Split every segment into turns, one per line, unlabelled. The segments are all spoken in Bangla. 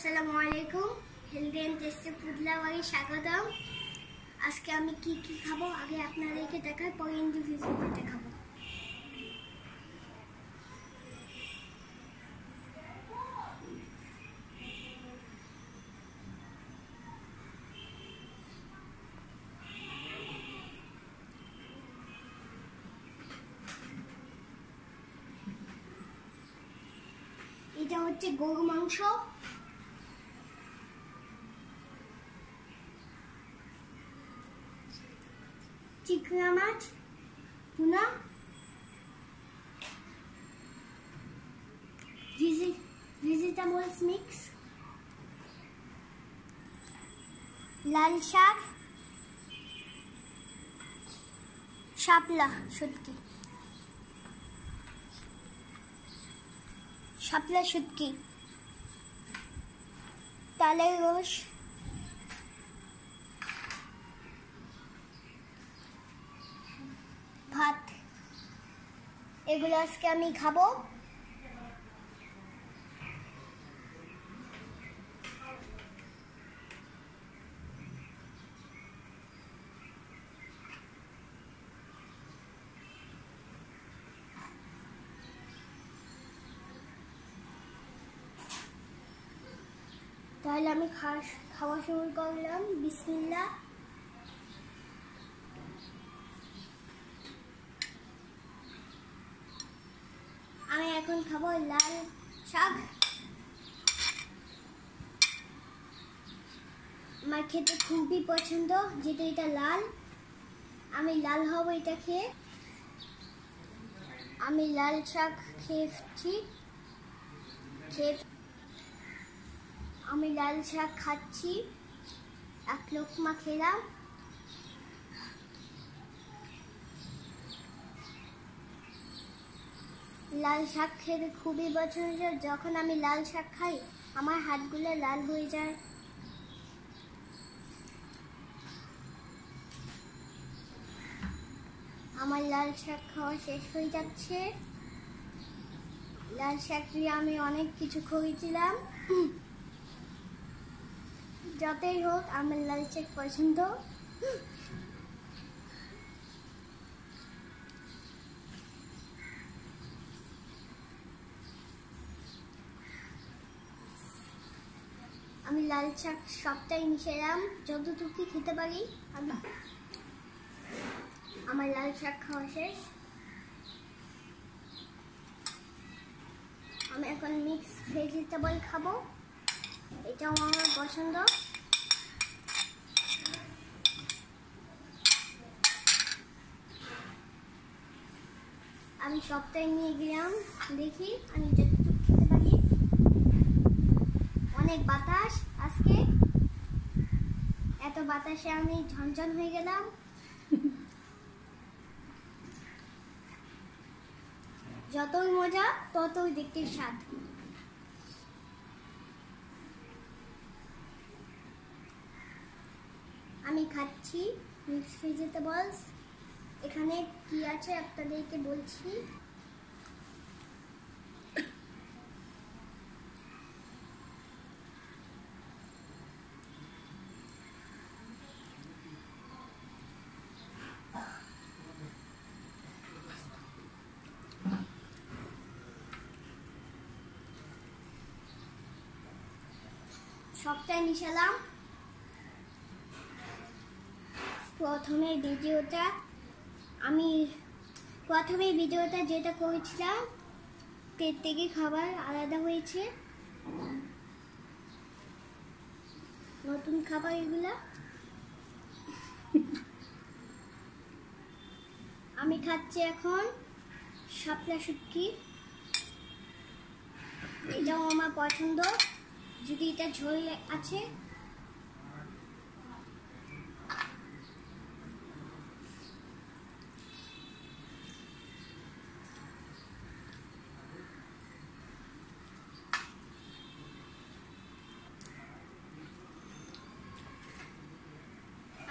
আসসালামু আলাইকুম। হেলদি অ্যান্ড টেস্টি ফুড লাভারে স্বাগতম। আজকে আমি কি কি খাব? আগে আপনাদেরকে দেখাই, পরে ইন্ডিভিজুয়ালি দেখাবো। এটা হচ্ছে গরু মাংস। চিকনা মাছ টুনা ভেজিটেবলস মিক্স লাল শাক শাপলা সত্যি শাপলা শুটকি তালের রস ভাত। এগুলো আজকে আমি খাব। তাহলে আমি খাওয়া শুরু করলাম। বিসমিল্লা আমি এখন খাব লাল শাক। আমার খেতে খুবই পছন্দ, যেটা এটা লাল। আমি লাল হব এটা খেয়ে। আমি লাল শাক খেয়েছি। খেয়ে আমি লাল শাক খাচ্ছি। এক লোকমা খেলাম। লাল শাক খেতে খুবই পছন্দ যখন আমি লাল শাক খাই, আমার হাতগুলো লাল হয়ে যায়। আমার লাল শাক খাওয়া শেষ হয়ে যাচ্ছে। লাল শাক দিয়ে আমি অনেক কিছু খেয়েছিলাম। যতই হোক, আমার লাল শাক পছন্দ। আমি লাল শাক সবটাই মিশালাম যতটুকু খেতে পারি, আমি আমার লাল শাক খাওয়া শেষ। আমি এখন মিক্স ভেজিটেবল খাব। এটাও আমার পছন্দ। আমি সবটাই নিয়ে গেলাম, দেখি, আমি যতটুকু খেতে পারি অনেক বাতাস আজকে। এত বাতাসে আমি ঝনঝন হয়ে গেলাম। যতই মজা, ততই দেখতে স্বাদ। আমি খাচ্ছি মিক্স ভেজিটেবলস। এখানে কি আছে আপনাদেরকে বলছি? সবটাই মিশালাম। প্রথমে ভিডিওটা আমি প্রথমে ভিডিওটা যেটা করেছিলাম থেকে খাবার আলাদা হয়েছে। নতুন খাবার এগুলো। আমি খাচ্ছি এখন শাপলা শুটকি। এটাও আমার পছন্দ। যদি এটা ঝোল আছে?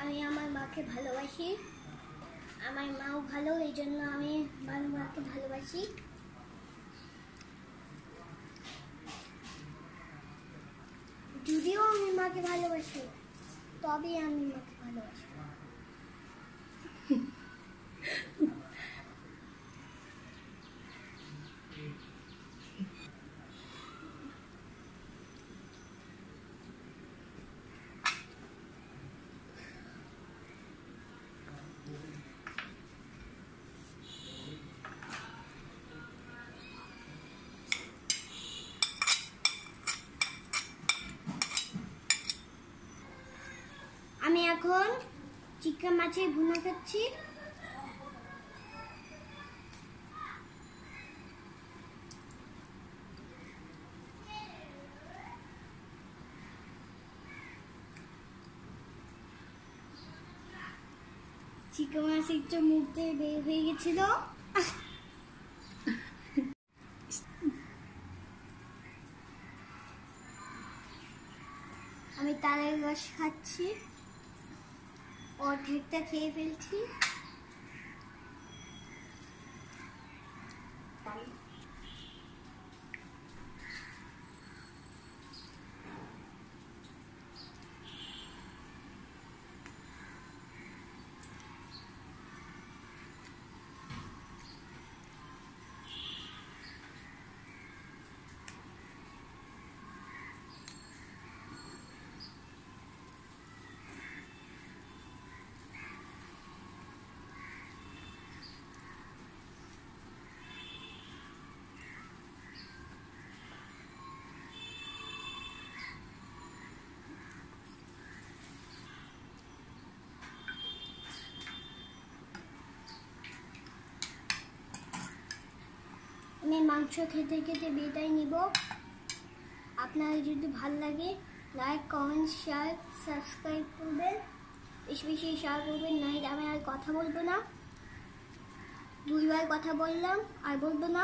আমি আমার মাকে ভালোবাসি। আমার মাও ভালো, এই জন্য আমি আমার মাকে ভালোবাসি। যদিও আমি মাকে ভালোবাসি। তবেই আমি মাকে ভালোবাসি আমি এখন চিকেন মাছের ভুনা খাচ্ছি। চিকেন মাছ একটু মুখ দিয়ে বের হয়ে গেছিল। আমি তালের রস খাচ্ছি। অর্ধেকটা খেয়ে ফেলছি মাংস খেতে খেতে বিদায় নিব। আপনাদের যদি ভালো লাগে লাইক কমেন্ট শেয়ার সাবস্ক্রাইব করবেন। বেশি বেশি শেয়ার করবেন নাই আমি আর কথা বলব না। দুইবার কথা বললাম, আর বলব না।